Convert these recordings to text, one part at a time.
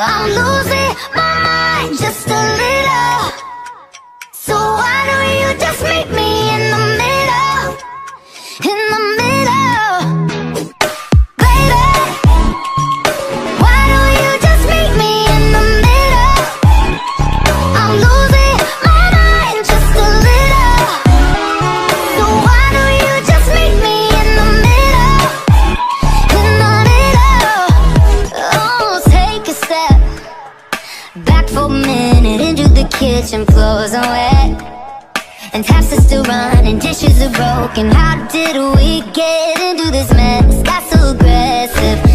I'm losing my mind just a little So why don't you just meet me in the middle? In the middle Baby Why don't you just meet me in the middle? I'm losing for a minute into the kitchen, floors are wet. And taps are still running, dishes are broken. How did we get into this mess? Got so aggressive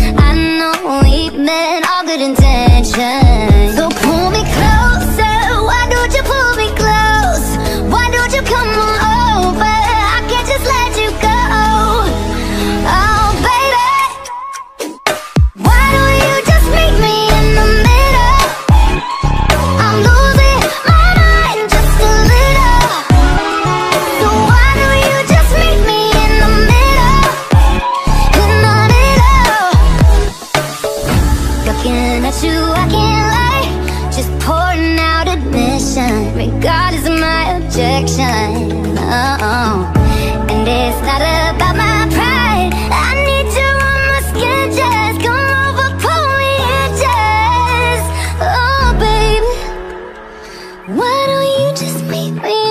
looking at you, I can't lie. Just pouring out admission Regardless of my objection. Oh, oh. And it's not about my pride. I need you on my skin Just come over, pull me in just Oh, baby. Why don't you just meet me?